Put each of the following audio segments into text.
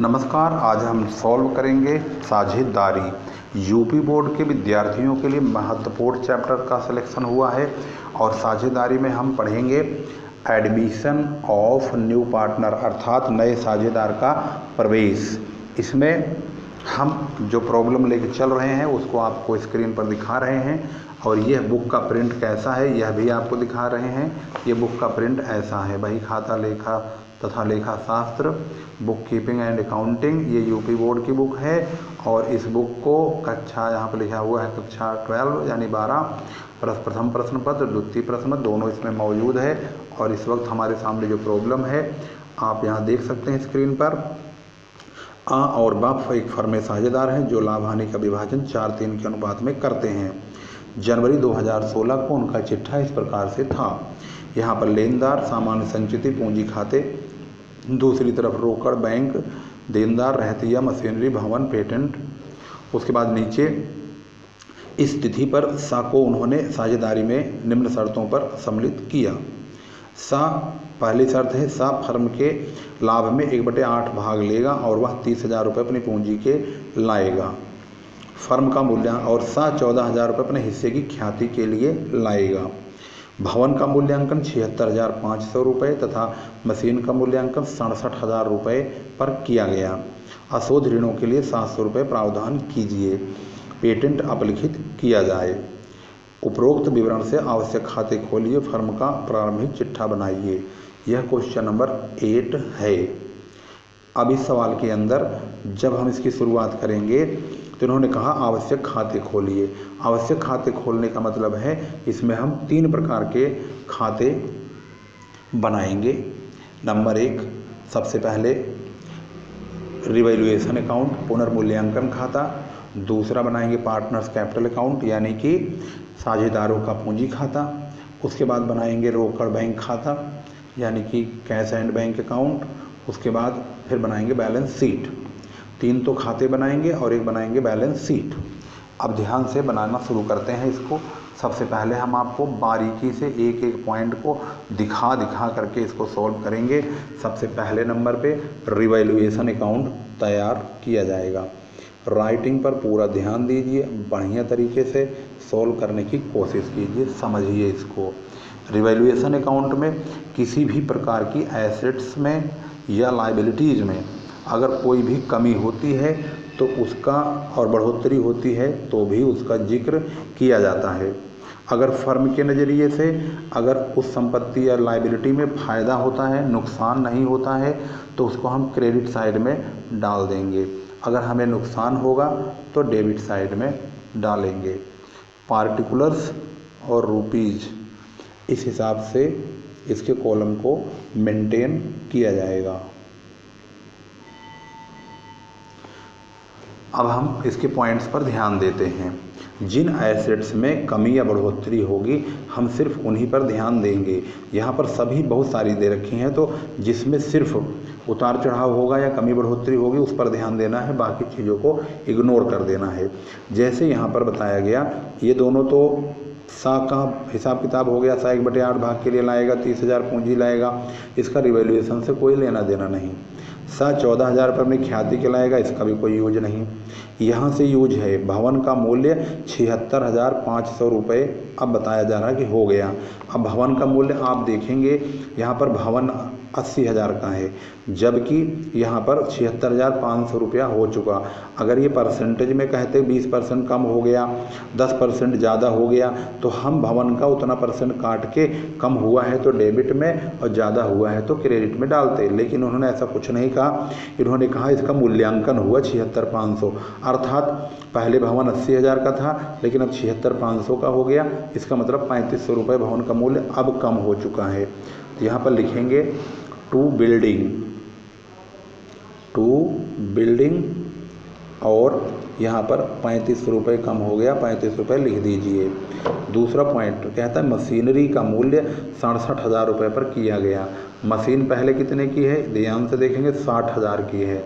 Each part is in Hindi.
नमस्कार, आज हम सॉल्व करेंगे साझेदारी। यूपी बोर्ड के विद्यार्थियों के लिए महत्वपूर्ण चैप्टर का सिलेक्शन हुआ है और साझेदारी में हम पढ़ेंगे एडमिशन ऑफ़ न्यू पार्टनर अर्थात नए साझेदार का प्रवेश। इसमें हम जो प्रॉब्लम लेके चल रहे हैं, उसको आपको स्क्रीन पर दिखा रहे हैं और यह बुक का प्रिंट कैसा है, यह भी आपको दिखा रहे हैं। ये बुक का प्रिंट ऐसा है बही खाता लेखा तथा लेखा शास्त्र बुक कीपिंग एंड अकाउंटिंग ये यूपी बोर्ड की बुक है और इस बुक को कक्षा यहाँ पर लिखा हुआ है, कक्षा ट्वेल्व यानी बारह प्रथम प्रश्न पत्र, द्वितीय प्रश्न पत्र, दोनों इसमें मौजूद है और इस वक्त हमारे सामने जो प्रॉब्लम है, आप यहाँ देख सकते हैं स्क्रीन पर। आ और बफ एक फर्मे साझेदार हैं जो लाभ हानि का विभाजन चार तीन के अनुपात में करते हैं। जनवरी 2016 को उनका चिट्ठा इस प्रकार से था। यहाँ पर लेनदार सामान्य संचिति पूंजी खाते, दूसरी तरफ़ रोकड़ बैंक, देनदार, रहतिया, मशीनरी, भवन, पेटेंट। उसके बाद नीचे, इस तिथि पर सा को उन्होंने साझेदारी में निम्न शर्तों पर सम्मिलित किया। सा पहली शर्त है, सा फर्म के लाभ में एक बटे आठ भाग लेगा और वह तीस हज़ार रुपये अपनी पूंजी के लाएगा। फर्म का मूल्य और सा चौदह हज़ार रुपये अपने हिस्से की ख्याति के लिए लाएगा। भवन का मूल्यांकन छिहत्तर हज़ार पाँच सौ रुपये तथा मशीन का मूल्यांकन सड़सठ हज़ार रुपये पर किया गया। अशोध ऋणों के लिए सात सौ रुपये प्रावधान कीजिए। पेटेंट अपलिखित किया जाए। उपरोक्त विवरण से आवश्यक खाते खोलिए, फर्म का प्रारंभिक चिट्ठा बनाइए। यह क्वेश्चन नंबर एट है। अब इस सवाल के अंदर जब हम इसकी शुरुआत करेंगे तो इन्होंने कहा, आवश्यक खाते खोलिए। आवश्यक खाते खोलने का मतलब है, इसमें हम तीन प्रकार के खाते बनाएँगे। नंबर एक, सबसे पहले रिवैल्यूएशन अकाउंट, पुनर्मूल्यांकन खाता। दूसरा बनाएँगे पार्टनर्स कैपिटल अकाउंट, यानी कि साझेदारों का पूंजी खाता। उसके बाद बनाएँगे रोकड़ बैंक खाता, यानी कि कैश एंड बैंक अकाउंट। उसके बाद फिर बनाएँगे बैलेंस सीट तीन तो खाते बनाएँगे और एक बनाएँगे बैलेंस सीट अब ध्यान से बनाना शुरू करते हैं इसको। सबसे पहले हम आपको बारीकी से एक एक पॉइंट को दिखा दिखा करके इसको सॉल्व करेंगे। सबसे पहले नंबर पे रिवैल्यूएशन अकाउंट तैयार किया जाएगा। राइटिंग पर पूरा ध्यान दीजिए, बढ़िया तरीके से सॉल्व करने की कोशिश कीजिए, समझिए इसको। रिवैल्यूएशन अकाउंट में किसी भी प्रकार की एसेट्स में या लाइबिलिटीज़ में अगर कोई भी कमी होती है तो उसका और बढ़ोतरी होती है तो भी उसका ज़िक्र किया जाता है। अगर फर्म के नज़रिए से, अगर उस संपत्ति या लाइबिलिटी में फ़ायदा होता है, नुकसान नहीं होता है तो उसको हम क्रेडिट साइड में डाल देंगे। अगर हमें नुकसान होगा तो डेबिट साइड में डालेंगे। पार्टिकुलर्स और रुपीज़ इस हिसाब से इसके कॉलम को मेंटेन किया जाएगा। अब हम इसके पॉइंट्स पर ध्यान देते हैं। जिन एसेट्स में कमी या बढ़ोतरी होगी, हम सिर्फ़ उन्हीं पर ध्यान देंगे। यहाँ पर सभी बहुत सारी दे रखी हैं तो जिसमें सिर्फ़ उतार चढ़ाव होगा या कमी बढ़ोतरी होगी, उस पर ध्यान देना है, बाकी चीज़ों को इग्नोर कर देना है। जैसे यहाँ पर बताया गया, ये दोनों तो सा का हिसाब किताब हो गया, सा एक बटे आठ भाग के लिए लाएगा, तीस हज़ार पूंजी लाएगा। इसका रिवेल्यूएशन से कोई लेना देना नहीं। सा चौदह हज़ार पर में ख्याति के लाएगा इसका भी कोई यूज़ नहीं। यहाँ से यूज़ है। भवन का मूल्य छिहत्तर हज़ार पाँच सौ रुपये। अब बताया जा रहा है कि हो गया। अब भवन का मूल्य आप देखेंगे, यहाँ पर भवन अस्सी हज़ार का है। जबकि यहाँ पर छिहत्तर हज़ार पाँच सौ रुपया हो चुका। अगर ये परसेंटेज में कहते बीस परसेंट कम हो गया, दस परसेंट ज़्यादा हो गया तो हम भवन का उतना परसेंट काट के कम हुआ है तो डेबिट में और ज़्यादा हुआ है तो क्रेडिट में डालते लेकिन उन्होंने ऐसा कुछ नहीं कहा। इन्होंने कहा इसका मूल्यांकन हुआ छिहत्तर पाँच सौ। अर्थात पहले भवन अस्सी हज़ार का था, लेकिन अब छिहत्तर पाँच सौ का हो गया। इसका मतलब पैंतीस सौ रुपये भवन का मूल्य अब कम हो चुका है। तो यहाँ पर लिखेंगे टू बिल्डिंग टू बिल्डिंग, और यहाँ पर पैंतीस रुपये कम हो गया, पैंतीस रुपये लिख दीजिए। दूसरा पॉइंट कहता है मशीनरी का मूल्य सड़सठ हज़ार रुपये पर किया गया। मशीन पहले कितने की है? ध्यान से देखेंगे, साठ हज़ार की है।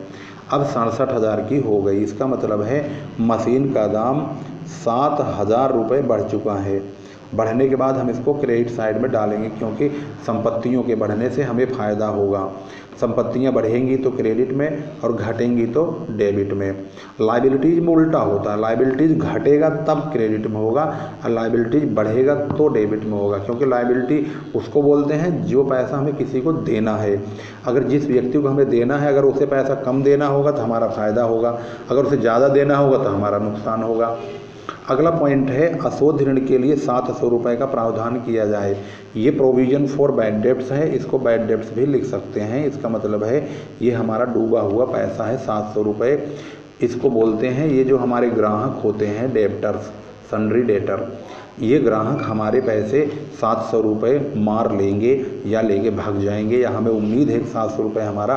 अब सड़सठ हज़ार की हो गई। इसका मतलब है मशीन का दाम सात हज़ार रुपये बढ़ चुका है। बढ़ने के बाद हम इसको क्रेडिट साइड में डालेंगे, क्योंकि संपत्तियों के बढ़ने से हमें फ़ायदा होगा। संपत्तियाँ बढ़ेंगी तो क्रेडिट में और घटेंगी तो डेबिट में। लाइबिलिटीज में उल्टा होता है। लाइबिलिटीज घटेगा तब क्रेडिट में होगा, और लाइबिलिटीज बढ़ेगा तो डेबिट में होगा, क्योंकि लाइबिलिटी उसको बोलते हैं जो पैसा हमें किसी को देना है। अगर जिस व्यक्ति को हमें देना है, अगर उसे पैसा कम देना होगा तो हमारा फ़ायदा होगा। अगर उसे ज़्यादा देना होगा तो हमारा नुकसान होगा। अगला पॉइंट है, अशोध ऋण के लिए सात सौ रुपये का प्रावधान किया जाए। ये प्रोविज़न फॉर बैड डेब्ट्स है, इसको बैड डेब्ट्स भी लिख सकते हैं। इसका मतलब है, ये हमारा डूबा हुआ पैसा है, सात सौ रुपये इसको बोलते हैं, ये जो हमारे ग्राहक होते हैं डेप्टर्स सनरी डेटर ये ग्राहक हमारे पैसे सात सौ रुपये मार लेंगे या लेके भाग जाएँगे। या हमें उम्मीद है कि सात सौ रुपये हमारा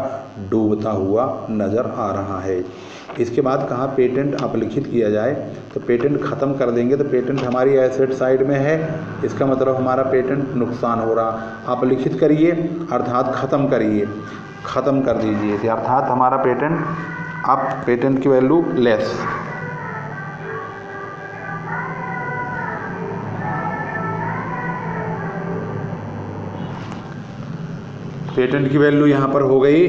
डूबता हुआ नज़र आ रहा है। इसके बाद कहाँ पेटेंट अपलिखित किया जाए तो पेटेंट ख़त्म कर देंगे तो पेटेंट हमारी एसेट साइड में है। इसका मतलब हमारा पेटेंट नुकसान हो रहा। अपलिखित करिए, अर्थात ख़त्म करिए। ख़त्म कर दीजिए। अर्थात हमारा पेटेंट अब पेटेंट की वैल्यू लेस पेटेंट की वैल्यू यहाँ पर हो गई।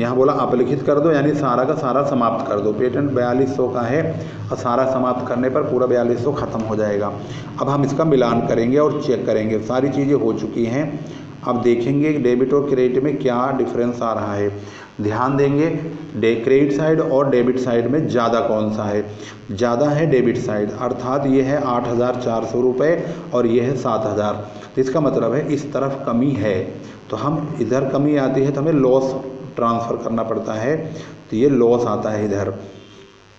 यहाँ बोला अपलिखित कर दो, यानी सारा का सारा समाप्त कर दो। पेटेंट बयालीस सौ का है और सारा समाप्त करने पर पूरा बयालीस सौ ख़त्म हो जाएगा। अब हम इसका मिलान करेंगे और चेक करेंगे। सारी चीज़ें हो चुकी हैं। अब देखेंगे डेबिट और क्रेडिट में क्या डिफरेंस आ रहा है। ध्यान देंगे, डे क्रेडिट साइड और डेबिट साइड में ज़्यादा कौन सा है? ज़्यादा है डेबिट साइड, अर्थात ये है आठ हज़ार चार सौ रुपये और ये है सात हज़ार। तो इसका मतलब है इस तरफ़ कमी है। तो हम इधर कमी आती है तो हमें लॉस ट्रांसफ़र करना पड़ता है। तो ये लॉस आता है इधर।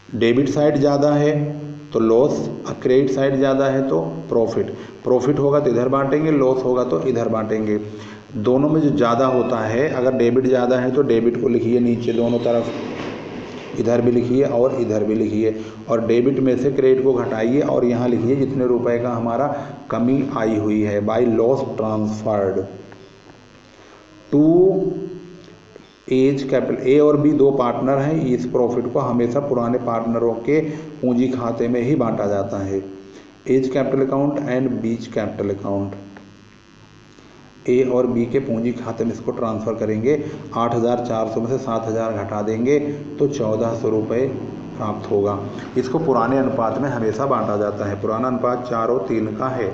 डेबिट साइड ज़्यादा है तो लॉस क्रेडिट साइड ज़्यादा है तो प्रॉफिट प्रॉफिट होगा तो इधर बांटेंगे लॉस होगा तो इधर बांटेंगे। दोनों में जो ज़्यादा होता है, अगर डेबिट ज़्यादा है तो डेबिट को लिखिए नीचे दोनों तरफ़। इधर भी लिखिए और इधर भी लिखिए। और डेबिट में से क्रेडिट को घटाइए और यहाँ लिखिए जितने रुपए का हमारा कमी आई हुई है। By loss transferred to A's capital, A और बी दो पार्टनर हैं, इस प्रॉफिट को हमेशा पुराने पार्टनरों के पूंजी खाते में ही बांटा जाता है। A's capital account and B's capital account. A और बी के पूंजी खाते में इसको ट्रांसफ़र करेंगे, आठ हज़ार चार सौ में से सात हज़ार घटा देंगे तो चौदह सौ रुपये प्राप्त होगा। इसको पुराने अनुपात में हमेशा बांटा जाता है। पुराना अनुपात चार और तीन का है।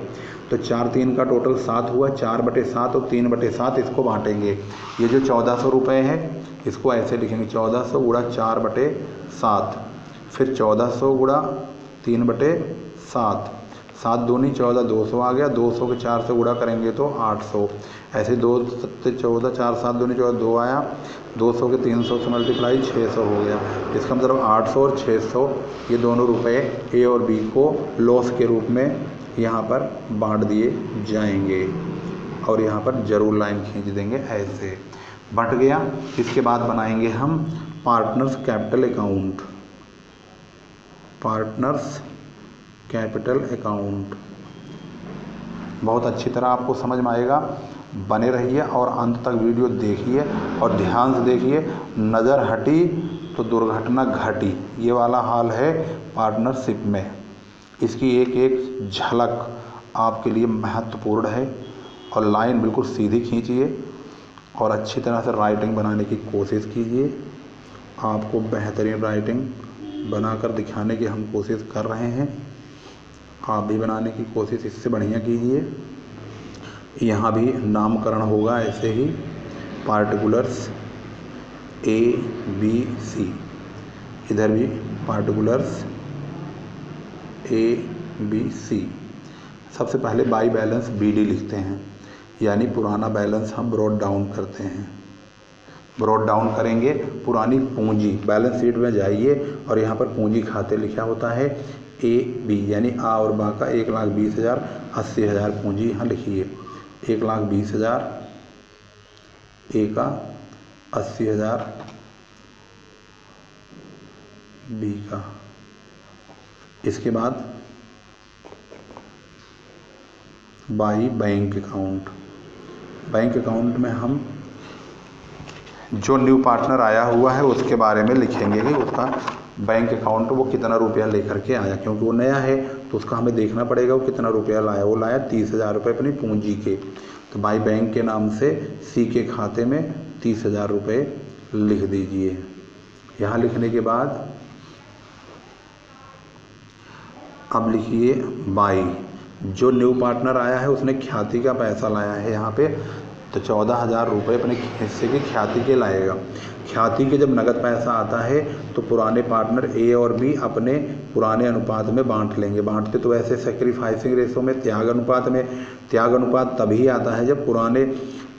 तो चार तीन का टोटल सात हुआ, चार बटे सात और तीन बटे सात इसको बांटेंगे। ये जो चौदह सौ रुपये है, इसको ऐसे लिखेंगे, चौदह सौ गुड़ा चार बटे सात। फिर चौदह सौ गुड़ा तीन बटे सात। सात दूनी चौदह, दो सौ आ गया, दो सौ के चार से गुड़ा करेंगे तो आठ सौ। ऐसे दो सत्ते चौदह, चार सात दूनी चौदह, दो आया, दो सौ के तीन सौ से मल्टीप्लाई छः सौ हो गया। इसका मतलब आठ सौ और छः सौ, ये दोनों रुपए ए और बी को लॉस के रूप में यहाँ पर बांट दिए जाएँगे और यहाँ पर ज़रूर लाइन खींच देंगे ऐसे। बट गया, इसके बाद बनाएँगे हम partners capital account partners capital account बहुत अच्छी तरह आपको समझ में आएगा। बने रहिए और अंत तक वीडियो देखिए और ध्यान से देखिए, नज़र हटी तो दुर्घटना घटी। ये वाला हाल है पार्टनरशिप में। इसकी एक एक झलक आपके लिए महत्वपूर्ण है और लाइन बिल्कुल सीधी खींचिए और अच्छी तरह से राइटिंग बनाने की कोशिश कीजिए। आपको बेहतरीन राइटिंग बनाकर दिखाने की हम कोशिश कर रहे हैं। आप भी बनाने की कोशिश इससे बढ़िया कीजिए। यहाँ भी नामकरण होगा ऐसे ही पार्टिकुलर्स ए बी सी इधर भी पार्टिकुलर्स ए बी सी सबसे पहले बाई बैलेंस बी डी लिखते हैं, यानी पुराना बैलेंस हम ब्रॉड डाउन करते हैं। ब्रॉड डाउन करेंगे पुरानी पूंजी बैलेंस शीट में जाइए और यहाँ पर पूंजी खाते लिखा होता है ए बी यानी आ और बा का एक लाख बीस हज़ार, अस्सी हज़ार पूंजी यहाँ लिखिए। एक लाख बीस हज़ार ए का अस्सी हज़ार बी का इसके बाद by bank account bank account में हम जो न्यू पार्टनर आया हुआ है, उसके बारे में लिखेंगे कि उसका बैंक अकाउंट वो कितना रुपया लेकर के आया। क्योंकि वो नया है तो उसका हमें देखना पड़ेगा वो कितना रुपया लाया। वो लाया तीस हज़ार रुपये अपनी पूंजी के। तो बाई बैंक के नाम से सी के खाते में तीस हज़ार रुपये लिख दीजिए। यहाँ लिखने के बाद अब लिखिए बाई जो न्यू पार्टनर आया है, उसने ख्याति का पैसा लाया है यहाँ पे तो चौदह हज़ार रुपये अपने हिस्से की ख्याति के लाएगा। ख्याति के जब नगद पैसा आता है तो पुराने पार्टनर ए और बी अपने पुराने अनुपात में बांट लेंगे। बांटते तो ऐसे सेक्रीफाइसिंग रेसो में, त्याग अनुपात में, त्याग अनुपात तभी आता है जब पुराने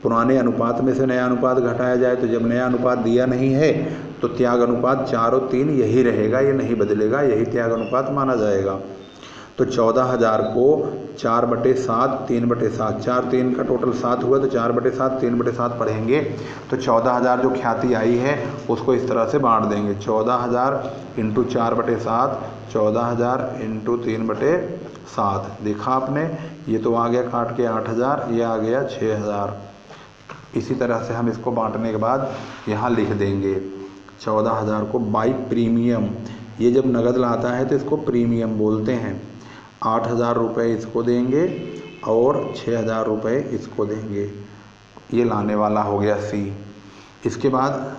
पुराने अनुपात में से नया अनुपात घटाया जाए। तो जब नया अनुपात दिया नहीं है तो त्याग अनुपात चार और तीन यही रहेगा, ये नहीं बदलेगा, यही त्याग अनुपात माना जाएगा। तो चौदह हज़ार को चार बटे सात, तीन बटे सात, चार, तीन का टोटल सात हुआ तो चार बटे सात, तीन बटे सात पढ़ेंगे। तो चौदह हज़ार जो ख्याति आई है, उसको इस तरह से बांट देंगे। चौदह हज़ार इंटू चार बटे सात, चौदह हज़ार इंटू तीन बटे सात। देखा आपने, ये तो आ गया काट के आठ हज़ार, ये आ गया छः हज़ार। इसी तरह से हम इसको बांटने के बाद यहाँ लिख देंगे। चौदह हज़ार को बाई प्रीमियम। ये जब नगद लाता है तो इसको प्रीमियम बोलते हैं। आठ हज़ार रुपये इसको देंगे और छः हज़ार रुपये इसको देंगे। ये लाने वाला हो गया सी इसके बाद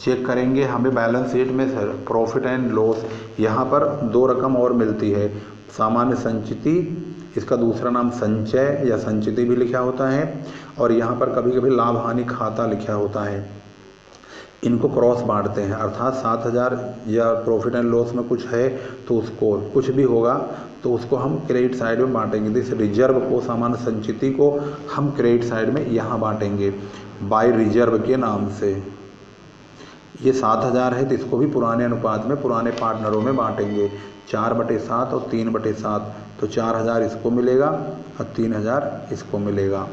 चेक करेंगे हमें बैलेंस शीट में सर प्रॉफिट एंड लॉस यहाँ पर दो रकम और मिलती है। सामान्य संचिति, इसका दूसरा नाम संचय या संचिति भी लिखा होता है और यहाँ पर कभी कभी लाभ हानि खाता लिखा होता है। इनको क्रॉस बांटते हैं। अर्थात सात हज़ार या प्रॉफिट एंड लॉस में कुछ है तो उसको, कुछ भी होगा तो उसको हम क्रेडिट साइड में बांटेंगे। जैसे रिज़र्व को, सामान्य संचिति को हम क्रेडिट साइड में यहाँ बांटेंगे। बाय रिज़र्व के नाम से। ये सात हज़ार है तो इसको भी पुराने अनुपात में, पुराने पार्टनरों में बांटेंगे। चार बटे सात और तीन बटे सात तो चार हज़ार इसको मिलेगा और तीन हज़ार इसको मिलेगा।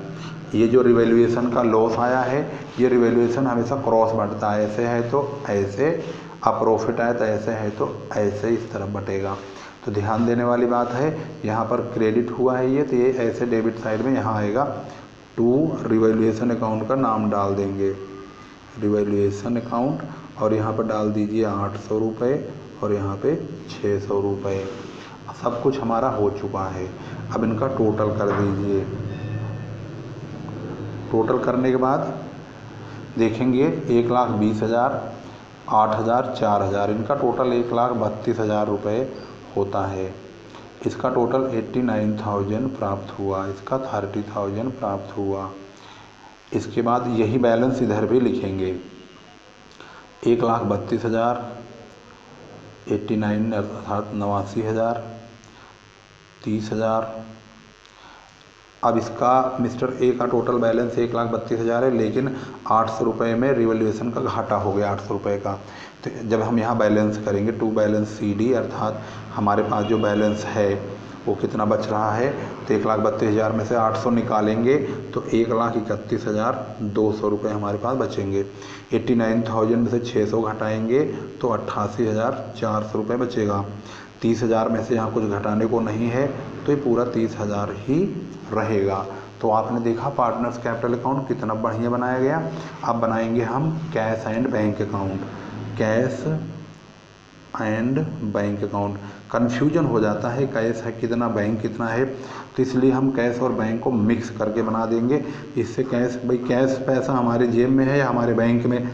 ये जो रिवेल्यूएशन का लॉस आया है, ये रिवेल्यूएशन हमेशा क्रॉस बढ़ता है। ऐसे है तो ऐसे, अब प्रॉफिट आए तो ऐसे है तो ऐसे इस तरफ़ बटेगा। तो ध्यान देने वाली बात है, यहाँ पर क्रेडिट हुआ है ये तो ये ऐसे डेबिट साइड में यहाँ आएगा। टू रिवेल्यूएशन अकाउंट का नाम डाल देंगे। रिवेल्यूएशन अकाउंट और यहाँ पर डाल दीजिए आठ सौ रुपये और यहाँ पे छः सौ रुपये सब कुछ हमारा हो चुका है। अब इनका टोटल कर दीजिए। टोटल करने के बाद देखेंगे एक लाख बीस हज़ार, आठ हज़ार, चार हज़ार। इनका टोटल एक लाख बत्तीस हज़ार रुपये होता है। इसका टोटल एट्टी नाइन थाउज़ेंड प्राप्त हुआ। इसका थर्टी थाउज़ेंड प्राप्त हुआ। इसके बाद यही बैलेंस इधर भी लिखेंगे। एक लाख बत्तीस हज़ार, एट्टी नाइन अर्थात नवासी हज़ार, तीस हज़ार अब इसका मिस्टर ए का टोटल बैलेंस एक लाख बत्तीस हज़ार है, लेकिन आठ सौ रुपये में रिवोल्यूशन का घाटा हो गया आठ सौ रुपये का। तो जब हम यहाँ बैलेंस करेंगे, टू बैलेंस सी डी अर्थात हमारे पास जो बैलेंस है, वो कितना बच रहा है तो एक लाख बत्तीस हज़ार में से आठ सौ निकालेंगे तो एक लाख इकतीस हज़ार दो सौ रुपये हमारे पास बचेंगे। एट्टी नाइन थाउज़ेंड में से छः सौ घटाएँगे तो अट्ठासी हज़ार चार सौ रुपये बचेगा। तीस हज़ार में से यहाँ कुछ घटाने को नहीं है तो ये पूरा तीस हज़ार ही रहेगा। तो आपने देखा पार्टनर्स कैपिटल अकाउंट कितना बढ़िया बनाया गया। अब बनाएँगे हम cash and bank account cash and bank account confusion हो जाता है कैश है कितना बैंक कितना है। तो इसलिए हम कैश और बैंक को मिक्स करके बना देंगे। इससे कैश भाई कैश पैसा हमारे जेब में है या हमारे बैंक में?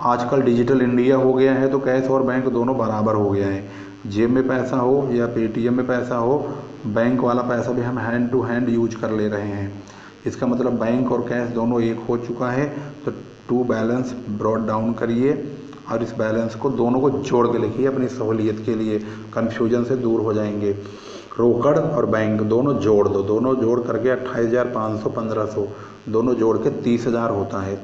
आजकल डिजिटल इंडिया हो गया है तो कैश और बैंक दोनों बराबर हो गया है। जेब में पैसा हो या पेटीएम में पैसा हो, बैंक वाला पैसा भी हम हैंड टू हैंड यूज़ कर ले रहे हैं। इसका मतलब बैंक और कैश दोनों एक हो चुका है तो टू बैलेंस ब्रॉड डाउन करिए और इस बैलेंस को दोनों को जोड़ के लिखिए अपनी सहूलियत के लिए। कन्फ्यूज़न से दूर हो जाएँगे। रोकड़ और बैंक दोनों जोड़ दो। दोनों जोड़ करके अट्ठाईस हज़ार पाँच सौ पंद्रह सौ। दोनों जोड़ के तीस हज़ार होता है।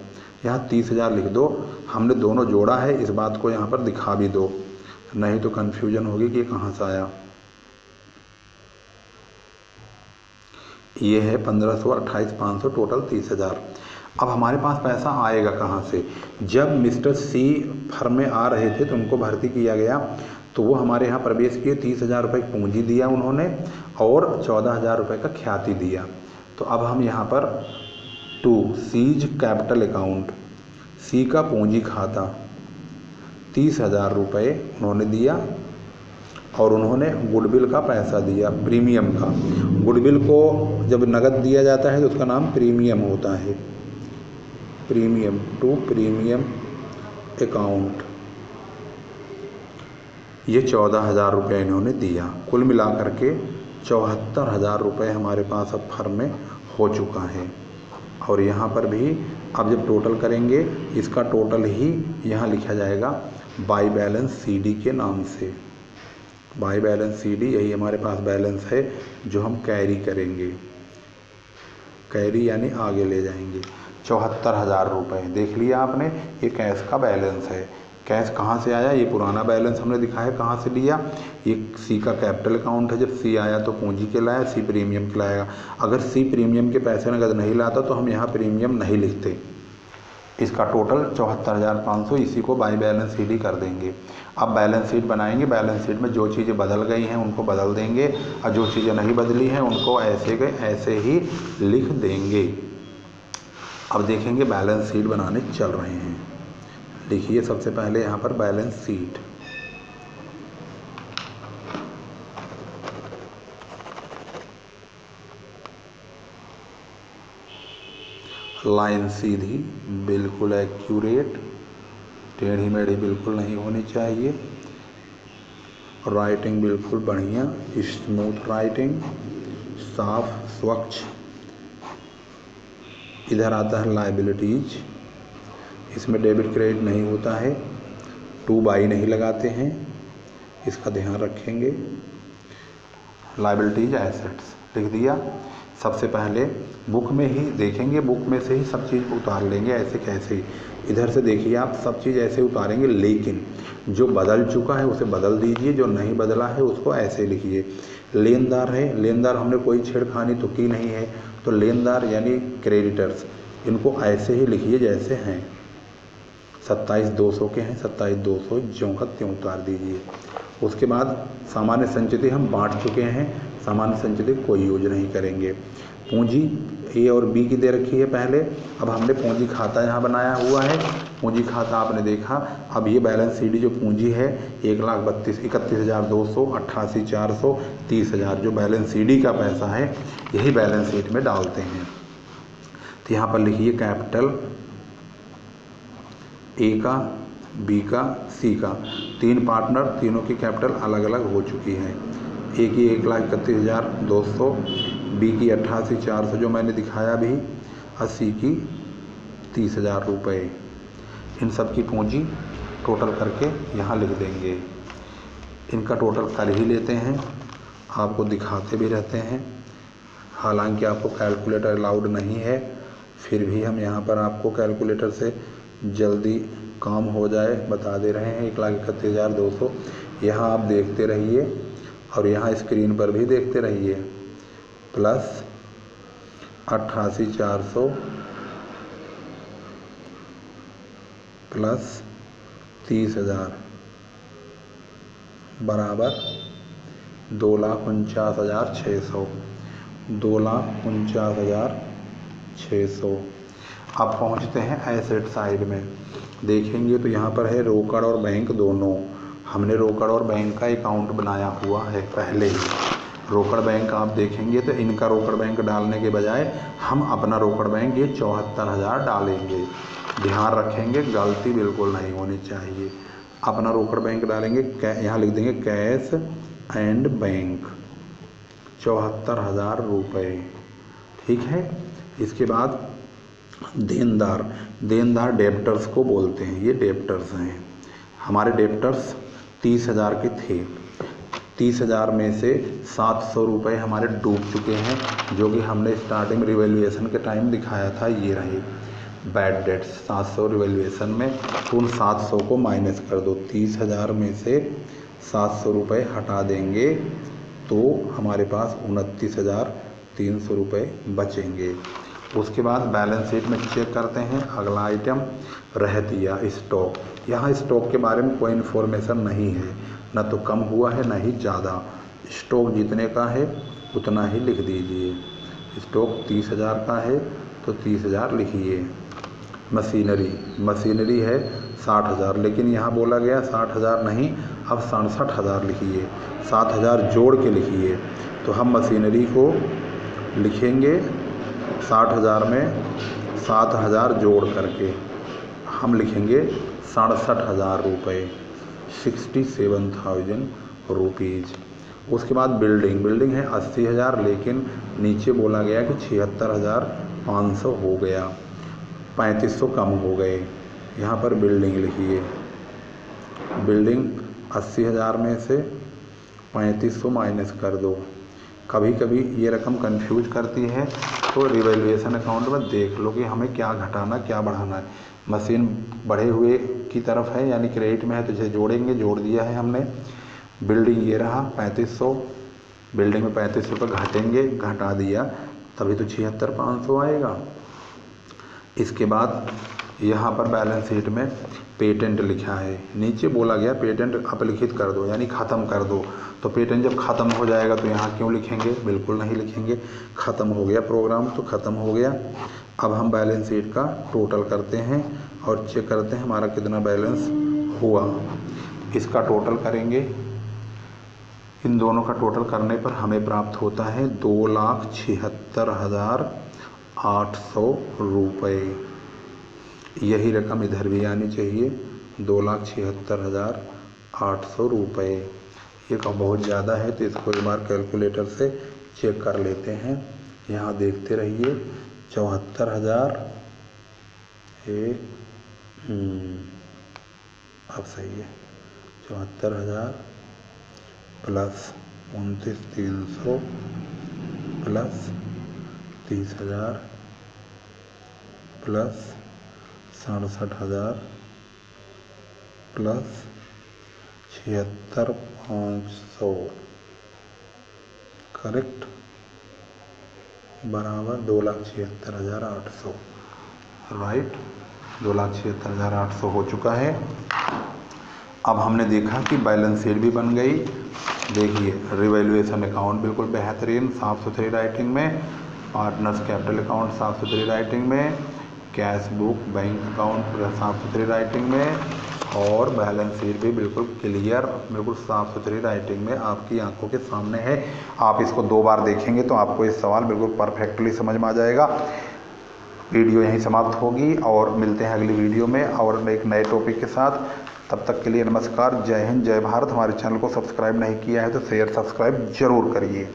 यहाँ तीस हज़ार लिख दो। हमने दोनों जोड़ा है, इस बात को यहाँ पर दिखा भी दो। नहीं तो कन्फ्यूज़न होगी कि कहाँ से आया। ये है पंद्रह सौ अट्ठाईस पाँच सौ टोटल तीस हज़ार। अब हमारे पास पैसा आएगा कहाँ से? जब मिस्टर सी फर्म में आ रहे थे तो उनको भर्ती किया गया तो वो हमारे यहाँ प्रवेश किए, तीस हज़ार रुपये पूंजी दिया उन्होंने और चौदह हज़ार रुपये का ख्याति दिया। तो अब हम यहाँ पर to C's capital account C का पूंजी खाता। तीस हज़ार रुपये उन्होंने दिया और उन्होंने गुडविल का पैसा दिया, प्रीमियम का। गुडविल को जब नगद दिया जाता है तो उसका नाम प्रीमियम होता है। Premium to premium account. ये चौदह हज़ार रुपये इन्होंने दिया। कुल मिलाकर के चौहत्तर हज़ार रुपये हमारे पास अब फर्म में हो चुका है। और यहाँ पर भी अब जब टोटल करेंगे, इसका टोटल ही यहाँ लिखा जाएगा बाई बैलेंस सीडी के नाम से। बाई बैलेंस सीडी, यही हमारे पास बैलेंस है, जो हम कैरी करेंगे। कैरी यानी आगे ले जाएँगे। चौहत्तर हज़ार रुपये देख लिया आपने, ये कैश का बैलेंस है। कैश कहाँ से आया? ये पुराना बैलेंस हमने दिखाया, कहाँ से लिया? ये सी का कैपिटल अकाउंट है, जब सी आया तो पूंजी के लाया, सी प्रीमियम के लाएगा अगर सी प्रीमियम के पैसे नगद नहीं लाता तो हम यहाँ प्रीमियम नहीं लिखते। इसका टोटल चौहत्तर हज़ार पाँच सौ इसी को बाई बैलेंस शीट ही कर देंगे। अब बैलेंस शीट बनाएँगे बैलेंस शीट में जो चीज़ें बदल गई हैं, उनको बदल देंगे और जो चीज़ें नहीं बदली हैं, उनको ऐसे के, ऐसे ही लिख देंगे। अब देखेंगे बैलेंस शीट बनाने चल रहे हैं। देखिए सबसे पहले यहाँ पर बैलेंस शीट लाइन सीधी, बिल्कुल एक्यूरेट टेढ़ी मेढ़ी बिल्कुल नहीं होनी चाहिए। राइटिंग बिल्कुल बढ़िया स्मूथ राइटिंग साफ़, स्वच्छ। इधर आता है लाइबिलिटीज इसमें डेबिट क्रेडिट नहीं होता है। टू बाई नहीं लगाते हैं। इसका ध्यान रखेंगे। लाइबिलिटीज एसेट्स लिख दिया। सबसे पहले बुक में ही देखेंगे, बुक में से ही सब चीज़ उतार लेंगे, ऐसे कैसे इधर से देखिए आप, सब चीज़ ऐसे उतारेंगे, लेकिन जो बदल चुका है उसे बदल दीजिए, जो नहीं बदला है उसको ऐसे लिखिए। लेनदार है, लेनदार हमने कोई छेड़खानी तो की नहीं है तो लेनदार यानी क्रेडिटर्स, इनको ऐसे ही लिखिए जैसे हैं। सत्ताईस दो सौ के हैं, सत्ताईस दो सौ ज्यों का त्यों उतार दीजिए। उसके बाद सामान्य संचिति हम बांट चुके हैं सामान्य संचालित कोई यूज़ नहीं करेंगे। पूंजी ए और बी की दे रखी है पहले। अब हमने पूंजी खाता यहाँ बनाया हुआ है। पूंजी खाता आपने देखा। अब ये बैलेंस सीडी जो पूंजी है, एक लाख बत्तीस, इकतीस हज़ार दो सौ, अट्ठासी चार सौ, तीस हज़ार जो बैलेंस सीडी का पैसा है, यही बैलेंस शीट में डालते हैं। तो यहाँ पर लिखिए कैपिटल ए का, बी का, सी का। तीन पार्टनर, तीनों की कैपिटल अलग अलग हो चुकी है। ए की एक लाख इकतीस हज़ार दो सौ, बी की अट्ठासी चार सौ, जो मैंने दिखाया भी, अस्सी की तीस हज़ार रुपये इन सब की पूंजी टोटल करके यहाँ लिख देंगे। इनका टोटल कर ही लेते हैं, आपको दिखाते भी रहते हैं। हालाँकि आपको कैलकुलेटर अलाउड नहीं है, फिर भी हम यहाँ पर आपको कैलकुलेटर से जल्दी काम हो जाए, बता दे रहे हैं एक लाख इकतीस हज़ार दो सौ। यहाँ आप देखते रहिए और यहाँ स्क्रीन पर भी देखते रहिए। प्लस अट्ठासी चार सौ। प्लस तीस हज़ार। बराबर दो लाख उनचास हज़ार छः सौ। दो लाख उनचास हज़ार छः सौ। अब पहुँचते हैं एसेट साइड में। देखेंगे तो यहाँ पर है रोकड़ और बैंक दोनों। हमने रोकड़ और बैंक का अकाउंट बनाया हुआ है पहले ही। रोकड़ बैंक आप देखेंगे तो इनका रोकड़ बैंक डालने के बजाय हम अपना रोकड़ बैंक ये चौहत्तर हज़ार डालेंगे। ध्यान रखेंगे, गलती बिल्कुल नहीं होनी चाहिए। अपना रोकड़ बैंक डालेंगे यहाँ लिख देंगे कैश एंड बैंक। चौहत्तर हज़ार रुपये ठीक है? इसके बाद देनदार। देनदार डेप्टर्स को बोलते हैं। ये डेप्टर्स हैं। हमारे डेप्टर्स तीस हज़ार के थे। तीस हज़ार में से सात सौ रुपये हमारे डूब चुके हैं, जो कि हमने स्टार्टिंग रिवेल्यूएशन के टाइम दिखाया था, ये रहे। बैड डेट्स सात सौ रिवेल्यूएशन में तो उन सात सौ को माइनस कर दो। तीस हज़ार में से सात सौ रुपये हटा देंगे तो हमारे पास उनतीस हज़ार तीन सौ रुपये बचेंगे। उसके बाद बैलेंस शीट में चेक करते हैं, अगला आइटम रहतिया स्टॉक यहाँ स्टॉक के बारे में कोई इन्फॉर्मेशन नहीं है, न तो कम हुआ है, न ही ज़्यादा। स्टॉक जितने का है, उतना ही लिख दीजिए। स्टॉक तीस हज़ार का है तो तीस हज़ार लिखिए। मशीनरी मशीनरी है साठ हज़ार, लेकिन यहाँ बोला गया साठ हज़ार नहीं, अब सड़सठ हज़ार लिखिए। सात हज़ार जोड़ के लिखिए। तो हम मशीनरी को लिखेंगे साठ हज़ार में सात हज़ार जोड़ करके हम लिखेंगे सड़सठ हज़ार रुपये सिक्सटी सेवन थाउज़ेंड रुपीज़ उसके बाद बिल्डिंग बिल्डिंग है अस्सी हज़ार, लेकिन नीचे बोला गया कि छिहत्तर हज़ार पाँच सौ हो गया, पैंतीस सौ कम हो गए। यहाँ पर बिल्डिंग लिखिए। बिल्डिंग अस्सी हज़ार में से पैंतीस सौ माइनस कर दो। कभी कभी ये रकम कंफ्यूज करती है तो रिवेल्यूएशन अकाउंट में देख लो कि हमें क्या घटाना, क्या बढ़ाना है। मशीन बढ़े हुए की तरफ़ है, यानी क्रेडिट में है तो इसे जोड़ेंगे, जोड़ दिया है हमने। बिल्डिंग ये रहा, पैंतीस सौ। बिल्डिंग में पैंतीस सौ घटेंगे, घटा दिया, तभी तो छिहत्तर पाँच सौ आएगा। इसके बाद यहाँ पर बैलेंस शीट में पेटेंट लिखा है। नीचे बोला गया, पेटेंट अपलिखित कर दो, यानी ख़त्म कर दो। तो पेटेंट जब ख़त्म हो जाएगा तो यहाँ क्यों लिखेंगे? बिल्कुल नहीं लिखेंगे। ख़त्म हो गया प्रोग्राम तो ख़त्म हो गया। अब हम बैलेंस शीट का टोटल करते हैं और चेक करते हैं हमारा कितना बैलेंस हुआ। इसका टोटल करेंगे। इन दोनों का टोटल करने पर हमें प्राप्त होता है दो लाख छिहत्तर हज़ार आठ सौ रुपये यही रकम इधर भी आनी चाहिए। दो लाख छिहत्तर हज़ार आठ सौ रुपये ये का बहुत ज़्यादा है तो इसको एक बार कैलकुलेटर से चेक कर लेते हैं। यहाँ देखते रहिए चौहत्तर हज़ार। एक हम्म, अब सही है। चौहत्तर हज़ार प्लस उनतीस तीन सौ प्लस तीस हज़ार प्लस सड़सठ हज़ार प्लस छिहत्तर पाँच सौ। करेक्ट बराबर दो लाख छिहत्तर हज़ार आठ सौ। राइट दो लाख छिहत्तर हज़ार आठ सौ हो चुका है। अब हमने देखा कि बैलेंस शीट भी बन गई। देखिए रिवेल्यूएशन अकाउंट बिल्कुल बेहतरीन, साफ़ सुथरी राइटिंग में पार्टनर्स कैपिटल अकाउंट साफ़ सुथरी राइटिंग में। कैश बुक बैंक अकाउंट, पूरा साफ़ सुथरी राइटिंग में और बैलेंस शीट भी बिल्कुल क्लियर बिल्कुल साफ़ सुथरी राइटिंग में आपकी आँखों के सामने है। आप इसको दो बार देखेंगे तो आपको ये सवाल बिल्कुल परफेक्टली समझ में आ जाएगा। वीडियो यहीं समाप्त होगी और मिलते हैं अगली वीडियो में और एक नए टॉपिक के साथ। तब तक के लिए नमस्कार, जय हिंद, जय भारत। हमारे चैनल को सब्सक्राइब नहीं किया है तो शेयर सब्सक्राइब ज़रूर करिए।